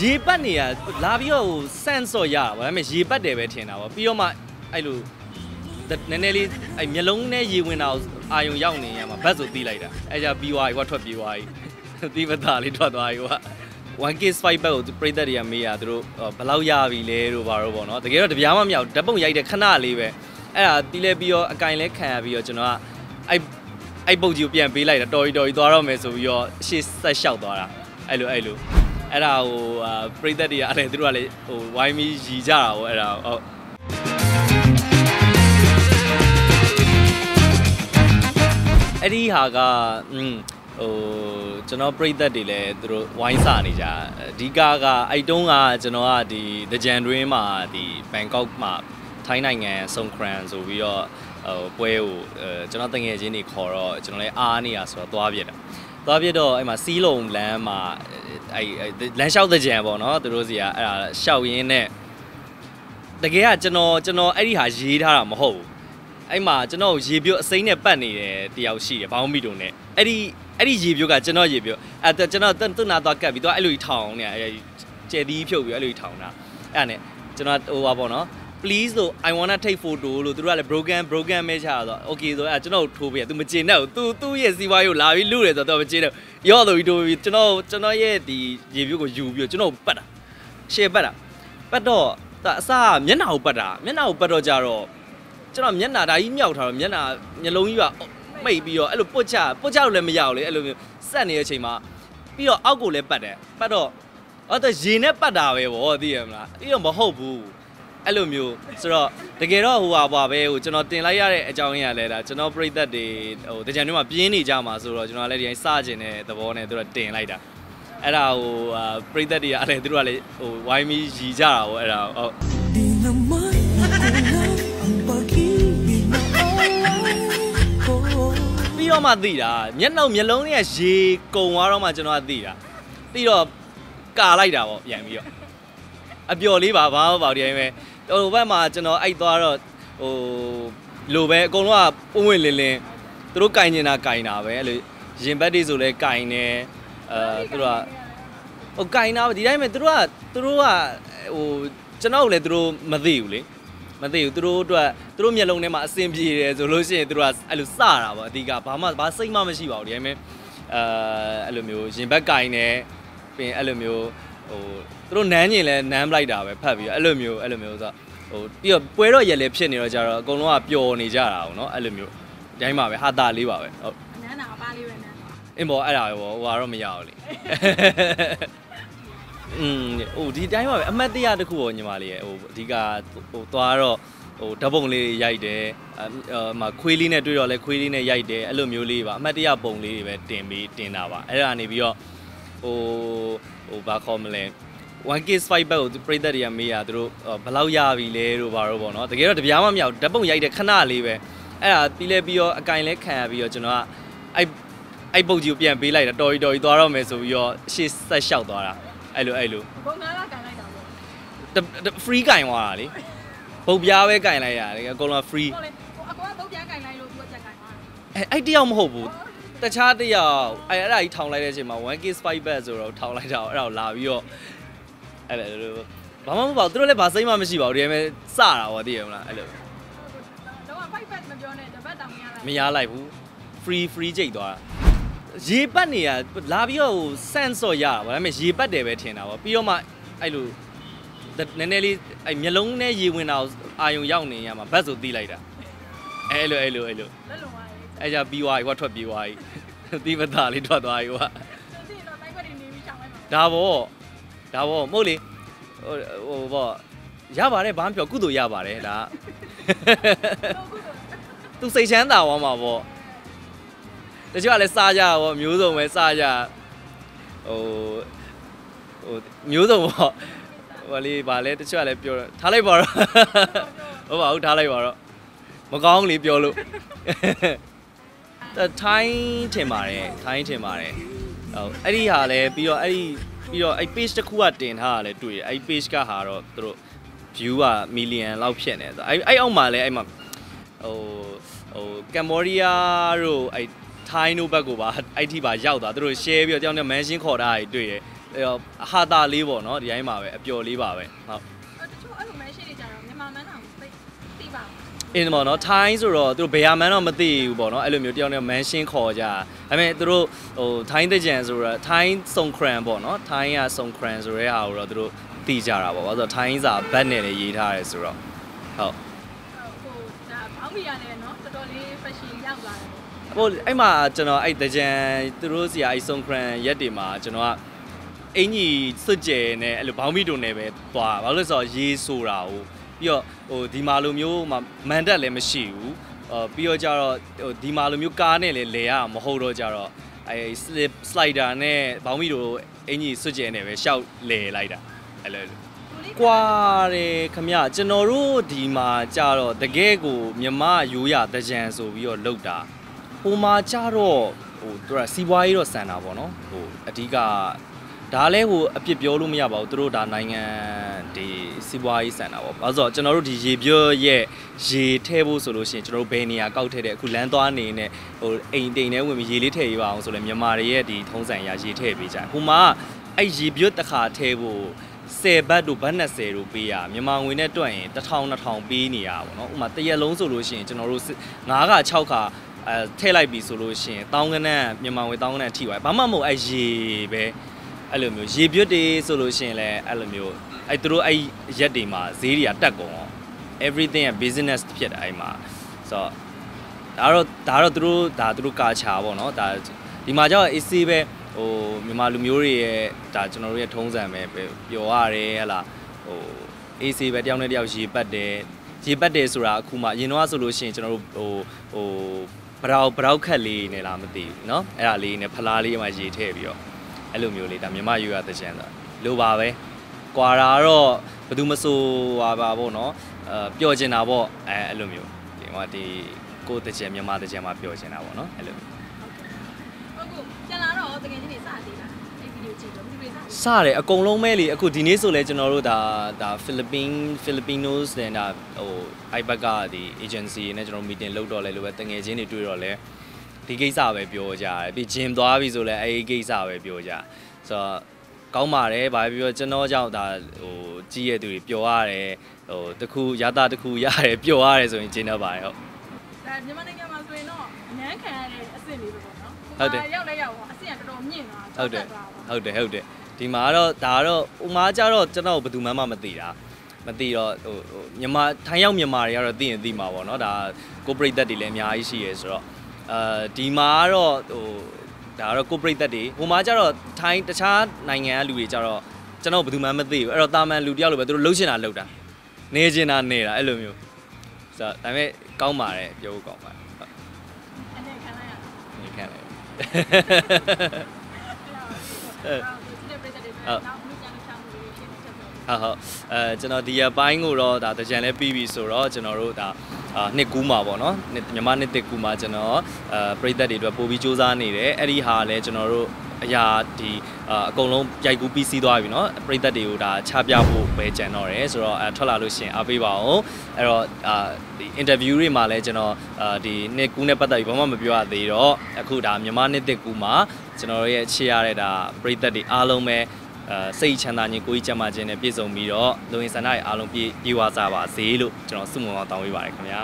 ရေပတ်နေရလာပြီးတော့ဟို sense တော့ရတာဗောဒါပေမဲ့ရေပတ်တယ်ပဲထင်တာဗောပြီးတော့မှအဲ့လိုနည်းနည်းလေးအဲ့မျက်လုံးနဲ့ရေဝင်တာကိုအာယုံရောက်နေရမှာဘတ်ဆိုတီးလိုက်တာအဲ့ကြပြီးသွားပြီကွာထွက်ပြီးသွားပြီတီးပတာလေးထွက်သွားပြီကွာ 1k spike back ကိုပြိသက်တွေကမေးရသူတို့ဘယ်လောက်ရပြီလဲတို့ဘာလို့ပေါ့နော်တကယ်တော့တပြားမှမမြောက်ဓာတ်ပုံရိုက်တဲ့ခဏလေးပဲအဲ့ဒါတီးလဲပြီးတော့အကင်လဲခံရပြီးတော့ကျွန်တော်ကအဲ့အဲ့ပုတ်ကြီးကိုပြန်ပေးလိုက်တာတော်ရီတော်ရီသွားတော့မယ်ဆိုပြီးတော့ရှေ့ဆက်လျှောက်သွားတာအဲ့လိုအဲ့လို အဲ့ဒါဟိုပြိသက်တွေကအဲ့ဒါသူတို့ကလေဟိုဝိုင်းပြီးရီကြတာဟိုအဲ့ဒါဟုတ်အဲ့ဒီဟာကอืมဟိုကျွန်တော်ပြိသက်တွေလည်းသူတို့ဝိုင်းစနေကြအဓိကကအဲ့တုန်းကကျွန်တော်ကဒီဒကြံတွင်းမှာဒီဘန်ကောက်မှာထိုင်းနိုင်ငံဆုံခရန်ဆိုပြီးတော့ဟိုပွဲကိုအဲကျွန်တော်တငယ်ချင်းတွေခေါ်တော့ကျွန်တော်လည်းအားနေရဆိုတော့သွားပြစ်တာ သွားပြစ်တော့အဲ့မှာစီးလုံလမ်းမှာအဲ့လမ်းလျှောက်တဲ့ကြံပေါ့နော်သူတို့စီကအဲ့ဒါလျှောက်ရင်းနဲ့တကယ်ကကျွန်တော်ကျွန်တော်အဲ့ဒီဟာရေးထားတာမဟုတ်ဘူးအဲ့မှာကျွန်တော်ရေပြုတ်အစိမ့်နဲ့ပတ်နေတယ်တယောက်ရှိတယ်ဘောင်းမီတုံနဲ့အဲ့ဒီအဲ့ဒီရေပြုတ်ကကျွန်တော်ရေပြုတ်အဲ့ကျွန်တော်သူ့နာသွားကတ်ပြီးတော့အဲ့လိုကြီးထောင်နေအဲ့ကျဲသီးဖြုတ်ပြီးအဲ့လိုကြီးထောင်တာအဲ့ဒါနဲ့ကျွန်တော်ဟိုပါပေါ့နော် please လို့ I wanna take photo လို့သူတို့ကလည်း broken broken မဲချတာဆို okay ဆိုအဲ့ကျွန်တော်ထိုးပေးတယ် तू မကျင်တော့ तू သူ့ရဲ့စီးပွားရေးကိုလာပြီးလူတယ်ဆိုတော့ तू မကျင်တော့ရော့တော့ပြီးထိုးပြီးကျွန်တော်ကျွန်တော်ရဲ့ဒီရေပြိုးကိုယူပြီးကျွန်တော်ပတ်တာ share ပတ်တာပတ်တော့အစမျက်နှာကိုပတ်တာမျက်နှာကိုပတ်တော့ကြတော့ကျွန်တော်မျက်နှာဒါကြီးမြောက်ထားတော့မျက်နှာမျက်လုံးကြီးကမိတ်ပြီးတော့အဲ့လိုပုတ်ချပုတ်ချလို့လည်းမရဘူးလေအဲ့လိုမျိုးစက်နေတဲ့အချိန်မှာပြီးတော့အောက်ကိုလည်းပတ်တယ်ပတ်တော့အဲ့တော့ရေနဲ့ပတ်တာပဲဗောသိရမလားပြီးတော့မဟုတ်ဘူး အဲ့လိုမျိုးဆိုတော့တကယ်တော့ဟိုဟာပါပဲဟိုကျွန်တော်တင်လိုက်ရတဲ့အကြောင်းရင်းကလည်းဒါကျွန်တော်ပြိသက်တွေဟိုတကြံတွေမှာပြင်းနေကြမှာဆိုတော့ကျွန်တော်လည်းဒီတိုင်းစကျင်တဲ့သဘောနဲ့သူတို့တင်လိုက်တာအဲ့ဒါဟိုပြိသက်တွေကအဲ့လည်းသူတို့ကလည်းဟိုဝိုင်းပြီးရီကြတာဟိုအဲ့ဒါဟုတ်ပြီးတော့မှသိတာမျက်နှာမျက်လုံးတွေကရေကုံသွားတော့မှကျွန်တော်ကသိတာပြီးတော့ကာလိုက်တာပေါ့ပြန်ပြီးတော့အပျော်လေးပါဘာမှမပေါ့ဒီတိုင်းပဲ ဟိုဘက်မှာကျွန်တော်အိုက်သွားတော့ဟိုလိုပဲအကုန်လုံးကပုံဝင်လင်းလင်းသူတို့ကင်နေတာကင်တာပဲအဲ့လိုရင်ဘက်တွေဆိုလဲကင်နေအဲသူတို့ကဟိုကင်တာဒီတိုင်းပဲသူတို့ကသူတို့ကဟိုကျွန်တော်လည်းသူတို့မသိဘူးလေမသိဘူးသူတို့အတွက်သူတို့မျက်လုံးထဲမှာအဆင်ပြေတယ်ဆိုလို့ရှိရင်သူတို့ကအဲ့လိုစတာပေါ့အဓိကဘာမှဘာစိတ်မှမရှိပါဘူးဒီတိုင်းပဲအဲအဲ့လိုမျိုးရင်ဘက်ကင်နေပြီးအဲ့လိုမျိုး ဟိုသူတို့နမ်းညင်လဲနမ်းလိုက်တာပဲဖတ်ပြီးအဲ့လိုမျိုးအဲ့လိုမျိုးဆိုဟိုပြီးတော့ပွဲတော့ရက်လဲဖြစ်နေတော့ကြတော့အကုန်လုံးကပျော်နေကြတာပေါ့နော်အဲ့လိုမျိုးဒီတိုင်းပါပဲဟာတာလေးပါပဲဟုတ်နန်းတာအပါလေးပဲနန်းတာအင်းဘောအဲ့ဒါပဲဘောဟိုကတော့မရဘူးလေอืมဟိုဒီတိုင်းပါပဲအမတ်တရားတစ်ခုပေါ့ညီမလေးရဲ့ဟိုအဓိကဟိုသွားတော့ဟိုဓာတ်ပုံလေးရိုက်တယ်အမခွေးလေးနဲ့တွေ့တော့လဲခွေးလေးနဲ့ရိုက်တယ်အဲ့လိုမျိုးလေးပါအမတ်တရားပုံလေးတွေပဲတင်ပြီးတင်တာပါအဲ့ဒါနေပြီးတော့ဟို ဟိုဘာခေါ်မလဲ 1k spike back ကိုပြိသက်တွေကမေးရသူတို့ဘယ်လောက်ရပြီလဲတို့ဘာလို့ပေါ့နော်တကယ်တော့တပြားမှမမြောက်ဓာတ်ပုံရိုက်တဲ့ခဏလေးပဲအဲ့ဒါတီးလဲပြီးတော့အကင်လဲခံရပြီးတော့ကျွန်တော်ကအဲ့အဲ့ပုတ်ကြီးကိုပြန်ပေးလိုက်တာတော်ရီတော်ရီသွားတော့မယ်ဆိုပြီးတော့ရှေ့ဆက်လျှောက်သွားတာအဲ့လိုအဲ့လိုဘုံနာကကန်လိုက်တာပေါ့ free ကင်သွားတာလေပုတ်ပြားပဲကင်လိုက်ရတယ်အကုန်လုံး free ဟုတ်လေအကွာတော့ပြန်ကန်လိုက်လို့သူကချက်ကန်သွားတယ်အဲ့အဲ့တယောက်မဟုတ်ဘူး တခြားတယောက်အဲ့အဲ့ဒါကြီးထောင်လိုက်တဲ့အချိန်မှာ 1k spike back ဆိုတော့ထောင်လိုက်တာအဲ့ဒါကိုလာပြီးတော့အဲ့လိုဘာမှမပေါ့သူတို့လည်းဘာစိတ်မှမရှိပါဘူးဒီမဲ့စတာပေါ့သိရမလားအဲ့လိုတော့ fight back မပြောနဲ့တပတ်တောင်မရလိုက်မရလိုက်ဘူး free free ကြိတ်သွားတာရေပတ်နေရလာပြီးတော့ဟို sense တော့ရတာဗောဒါပေမဲ့ရေပတ်တယ်ပဲထင်တာဗောပြီးတော့မှအဲ့လိုနည်းနည်းလေးအဲ့မျက်လုံးနဲ့ရေဝင်တာကိုအာယုံရောက်နေရမှာဘတ်ဆိုတီးလိုက်တာအဲ့လိုအဲ့လိုအဲ့လိုလက်လုံးသွားတယ် အဲ့ကြပြီးသွားပြီကွာထွက်ပြီးသွားပြီတီးပတာလေးထွက်သွားပြီကွာသိတော့တိုက်ခွက်တွေနေပြီးချောင်းလိုက်မှာဒါဗောဒါဗောမဟုတ်လေဟိုဟိုဗောရပါတယ်ဘာမှပြောကုသိုလ်ရပါတယ်ဒါသူစိတ်ချမ်းသာသွားမှာပေါ့တချို့ကလည်းစားကြဗောမျိုးစုံပဲစားကြဟိုဟိုမျိုးစုံပေါ့ဟိုလေဗာလဲတချို့ကလည်းပြောထားလိုက်ပါတော့ဟုတ်ပါဘူးထားလိုက်ပါတော့မကောင်းလေပြောလို့တ ထိုင်းထင်ပါတယ်ထိုင်းထင်ပါတယ်ဟုတ်အဲ့ဒီဟာလဲပြီးတော့အဲ့ဒီပြီးတော့အဲ့ page တစ်ခုကတင်ထားတာလဲတွေ့တယ်အဲ့ page ကဟာတော့သူတို့ view က million လောက်ဖြစ်နေတယ်အဲ့အဲ့အောက်မှာလဲအဲ့မှာဟိုဟိုကမ်ဘောဒီးယားတို့အဲ့ထိုင်းတို့ဘက်ကိုပါအဲ့ထိပါရောက်သွားသူတို့ share ပြီးတော့ကြောင်းတဲ့ mention ခေါ်တာတွေတွေ့တယ်အဲ့တော့အဟာတာလေးပေါ့နော်ဒီတိုင်းပါပဲအပျော်လေးပါပဲဟုတ်အဲ့တချို့အဲ့လို mention တွေကြတော့မြန်မာမှန်းတော့သိသိပါဘူး အင်းပေါ့နော်ထိုင်းဆိုတော့သူတို့ဘယ်ဟာမှန်းတော့မသိဘူးပေါ့နော်အဲ့လိုမျိုးတယောက်နဲ့မန်ရှင်းခေါ်ကြဒါပေမဲ့သူတို့ဟိုထိုင်းတဲ့ကြံဆိုတော့ထိုင်းစုံခရန်ပေါ့နော်ထိုင်းကစုံခရန်ဆိုတဲ့ဟာကိုတော့သူတို့သိကြတာပေါ့ဘာလို့ဆိုတော့ထိုင်းစာဘတ်နဲ့လည်းရေးထားတယ်ဆိုတော့ဟုတ်ဟိုဒါဘောင်းမီရနဲ့နော်တော်တော်လေး fashion ရောက်လာတယ်ဟိုအဲ့မှာကျွန်တော်အဲ့တကြံသူတို့စီအဲ့စုံခရန်ရက်တွေမှာကျွန်တော်ကအင်ကြီးစွတ်ကျဲနဲ့အဲ့လိုဘောင်းမီတုံနဲ့ပဲသွားဘာလို့လဲဆိုတော့ရေးဆိုတာ ਉਹ ပြီးတော့ဟိုဒီမာလိုမျိုးမှာမန်တက်လည်းမရှိဘူးအော်ပြီးတော့ကြတော့ဟိုဒီမာလိုမျိုးကားနဲ့လည်းလဲရမဟုတ်တော့ကြတော့အဲ slip slider နဲ့ဘောင်းမီတို့အင်ကြီးစွတ်ကျဲနဲ့ပဲရှောက်လဲလိုက်တာအဲ့လိုကွာတယ်ခမကျွန်တော်တို့ဒီမှာကြတော့တကယ်ကိုမြမရိုးရတကြံဆိုပြီးတော့လောက်တာဟိုမှာကြတော့ဟိုသူကစီးပွားရေးတော့စံတာပေါ့နော်ဟိုအဓိက ဒါလည်းဟိုအပြစ်ပြောလို့မရပါဘူးသူတို့ဒါနိုင်ငံဒီစီးပွားရေးစံတာပေါ့ဘာလို့ဆိုတော့ကျွန်တော်တို့ဒီရေပြော့ရဲ့ရေထဲဖို့ဆိုလို့ရှိရင်ကျွန်တော်တို့ဘယ်နေရာကောက်ထည့်တဲ့အခုလမ်းသွားနေနေဟိုအိမ်တိမ်ထဲဝင်ပြီးရေလေးထည့်ရေးပါအောင်ဆိုလဲမြန်မာတွေရဲ့ဒီထုံးစံအရာရေထည့်ပေးကြတယ်ဟိုမှာအဲ့ရေပြော့တစ်ခါထည့်ဖို့10ဘတ်တို့ဘတ်20တို့ပေးရမြန်မာငွေနဲ့တွက်ရင်1000 2000ပေးနေရပါတော့ဥပမာတရက်လုံးဆိုလို့ရှိရင်ကျွန်တော်တို့9က6ခါအဲထည့်လိုက်ပြီဆိုလို့ရှိရင်တောင်းကနန်းမြန်မာငွေတောင်းကနန်းထိသွားဘာမှမဟုတ်အဲရေပဲ အဲ့လိုမျိုးရေပြွတ်တွေဆိုလို့ရှိရင်လည်းအဲ့လိုမျိုးအဲ့သူတို့အဲ့ရက်တွေမှာဈေးတွေကတက်ကုန်အောင် everything က business ဖြစ်တယ်အဲ့မှာဆိုတော့ဒါတော့ဒါတော့သူတို့ဒါသူတို့ကာချာပေါ့နော်ဒါဒီမှာကျတော့ AC ပဲဟိုမြန်မာလူမျိုးတွေရဲ့ဒါကျွန်တော်တို့ရဲ့ထုံးစံပဲပျော်ရတယ်ဟဲ့လားဟို AC ပဲတယောက်နဲ့တယောက်ရေပတ်တယ်ရေပတ်တယ်ဆိုတာအခုမှအရင်တော့ဆိုလို့ရှိရင်ကျွန်တော်တို့ဟိုဟိုဘရောက်ဘရောက်ခက်လေးနဲ့လားမသိဘူးเนาะအဲ့ဒါလေးနဲ့ဖလားလေးမှရေထည့်ပြီးတော့ အဲ့လိုမျိုးလေဒါမြမယူရတကြံတော့လိုပါပဲကွာတာတော့ဘယ်သူမဆိုပါပါဗောနော်အဲပျော်ကျင်တာဗောအဲအဲ့လိုမျိုးဒီမှာဒီကိုတကြံမြမတကြံမှာပျော်ကျင်တာဗောနော်အဲ့လိုဟုတ်ကဲ့ပြန်လာတော့တကယ်ချင်းနေစသေးတာစတယ်အကုန်လုံးပဲလေအခုဒီနေ့ဆိုလဲကျွန်တော်တို့ဒါဒါ Philippine Filipinos နဲ့ဒါဟို iBack ကဒီ agency နဲ့ကျွန်တော် meeting လုပ်တော့လဲလို့ပဲတငယ်ချင်းတွေတွေ့တော့လဲ ဒီကိစ္စပဲပြောကြတယ်ပြီး gym သွားပြီဆိုလဲအဲဒီကိစ္စပဲပြောကြဆိုတော့ကောင်းပါတယ်ဗာပြောပြောကျွန်တော်ကြောင့်ဒါဟိုကြီးရတဲ့သူတွေပျော်ရတယ်ဟိုတခုရတာတခုရတယ်ပျော်ရတယ်ဆိုရင်ကျင်းတော့ပါတယ်ဟုတ်ဒါမြန်မာနိုင်ငံမှာဆိုရင်တော့အနမ်းခံရတဲ့အစ်စ်လေးပဲပေါ့နော်ဟုတ်တယ်ရောက်လဲရောက်ပါအစ်စ်ကတော်တော်မြင့်သွားဟုတ်တယ်ဟုတ်တယ်ဟုတ်တယ်ဒီမှာကတော့ဒါကတော့ဥမာကြတော့ကျွန်တော်ဘယ်သူမှမသိတာမသိတော့ဟိုဟိုမြန်မာထိုင်းရောက်မြန်မာတွေကတော့သိရင်သိမှာပေါ့နော်ဒါကိုပရိသတ်တွေလည်းအများကြီးရှိရဲဆိုတော့ အဲဒီမှာကတော့ဟိုဒါကတော့ကိုပရိသတ်တွေဟိုမှာကြတော့ထိုင်းတခြားနိုင်ငံကလူတွေကြတော့ကျွန်တော်ဘယ်သူမှမသိဘူးအဲ့တော့တာမန်လူတယောက်လိုပဲသူတို့လှုပ်ရှင်တာလှုပ်တာနေချင်တာနေတာအဲ့လိုမျိုးဆိုတော့ဒါပေမဲ့ကောင်းပါတယ်ပြောဖို့ကောင်းပါတယ်ဟုတ်အနေခံလိုက်ရနေခံလိုက်အဲ့ဒါဒီနေ့ပြည်သက်တွေနောက်လူကြမ်းချမ်းမှုတွေရှင်းချက်ပြောဟုတ်ဟုတ်အဲကျွန်တော်ဒီရပိုင်းကိုတော့ဒါတကြံလဲပြီးပြီဆိုတော့ကျွန်တော်တို့ဒါ အာနှစ်ကူးမှာပေါ့နော်နှစ်မြမနှစ်တစ်ကူးမှာကျွန်တော်အဲပြည်သက်တွေအတွက်ပို့ပြီးစူးစမ်းနေတယ်အဲ့ဒီဟာလည်းကျွန်တော်တို့အရာဒီအာအကုန်လုံးရိုက်ကူးပြီးစီးသွားပြီเนาะပြည်သက်တွေကိုဒါချပြဖို့ပဲကြံတော့တယ်ဆိုတော့အဲထွက်လာလို့ရှရင်အားပေးပါအောင်အဲ့တော့အာဒီ interview တွေမှာလည်းကျွန်တော်အာဒီနှစ်ကူးနဲ့ပတ်သက်ပြီးဘာမှမပြောရသေးတော့အခုဒါမြမနှစ်တစ်ကူးမှာကျွန်တော်တို့ရဲ့ချစ်ရတဲ့ဒါပြည်သက်တွေအားလုံးပဲ အဲ စိတ်ချမ်းသာခြင်းကိုယ်ကြီးကျန်းမာခြင်းနဲ့ပြည့်စုံပြီးတော့လူဝင်ဆန္ဒရဲ့အားလုံးပြည့်ပြည့်ဝကြပါစေလို့ကျွန်တော်ဆုမွန်အောင်တောင်းပေးပါတယ်ခင်ဗျာ